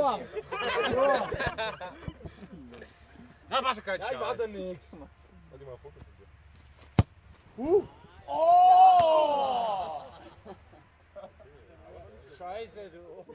Na, warte, kein Scheiß. Ich Warte nix. Warte mal ein Foto von dir. Uh. Oh! Scheiße, du.